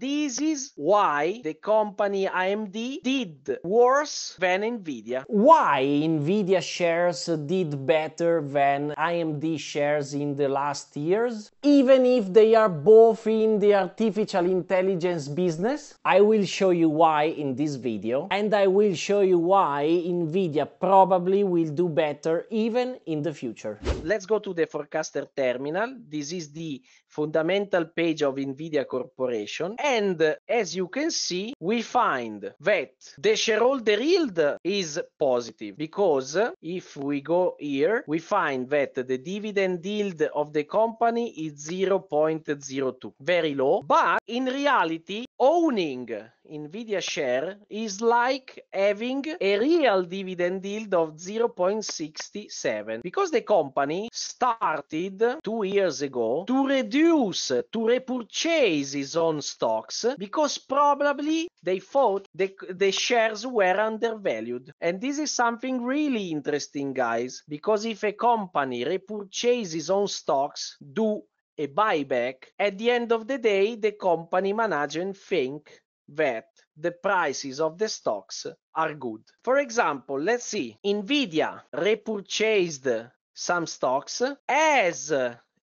this is why the company AMD did worse than Nvidia. Why Nvidia shares did better than AMD shares in the last years? Even if they are both in the artificial intelligence business? I will show you why in this video and I will show you why Nvidia probably will do better even in the future. Let's go to the forecaster terminal. This is the fundamental page of Nvidia Corporation. And as you can see, we find that the shareholder yield is positive because if we go here, we find that the dividend yield of the company is 0.02, very low. But in reality, owning Nvidia share is like having a real dividend yield of 0.67 because the company started two years ago to reduce, to repurchase its own stocks because probably they thought the, the shares were undervalued. And this is something really interesting, guys, because if a company repurchases own stocks, do a buyback, at the end of the day, the company management think that the prices of the stocks are good. For example, let's see, Nvidia repurchased some stocks as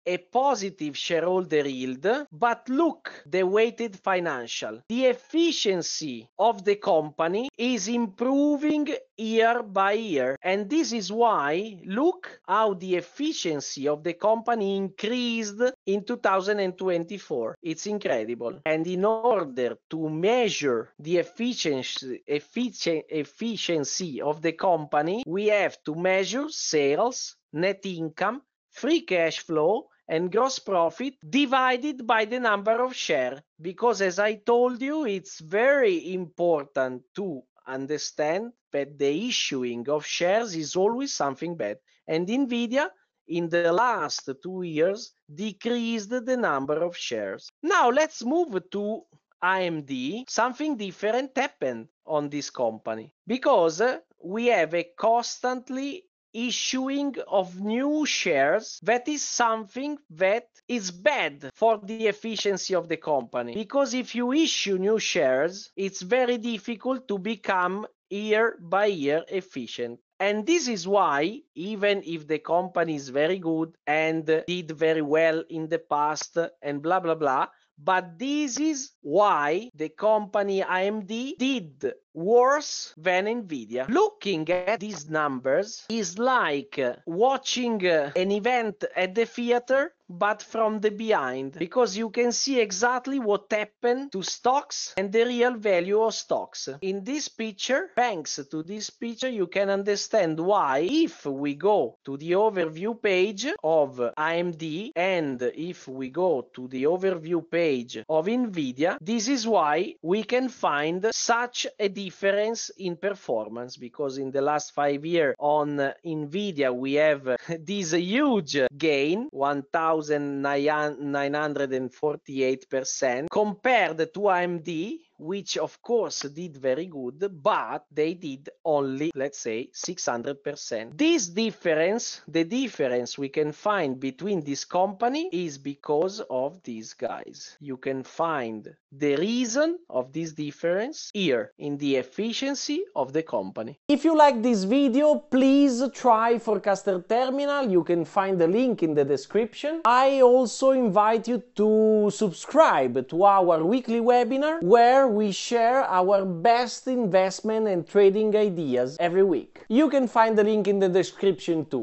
a positive shareholder yield, but look the weighted financial. The efficiency of the company is improving year by year. And this is why look how the efficiency of the company increased in 2024. It's incredible. And in order to measure the efficiency, effici efficiency of the company, we have to measure sales, net income, free cash flow, and gross profit divided by the number of share because as i told you it's very important to understand that the issuing of shares is always something bad. And nvidia in the last two years decreased the number of shares. Now let's move to AMD, something different happened on this company because we have a constantly issuing of new shares that is something that is bad for the efficiency of the company. Because if you issue new shares it's very difficult to become year by year efficient and this is why even if the company is very good and did very well in the past and blah blah blah but this is why the company AMD did worse than Nvidia. Looking at these numbers is like watching uh, an event at the theater but from the behind because you can see exactly what happened to stocks and the real value of stocks. In this picture, thanks to this picture, you can understand why if we go to the overview page of AMD and if we go to the overview page of Nvidia, this is why we can find such a difference in performance because in the last five years on Nvidia we have this huge gain 1948% compared to AMD which of course did very good, but they did only, let's say, 600%. This difference, the difference we can find between this company is because of these guys. You can find the reason of this difference here in the efficiency of the company. If you like this video, please try Forecaster Terminal. You can find the link in the description. I also invite you to subscribe to our weekly webinar where we share our best investment and trading ideas every week. You can find the link in the description too.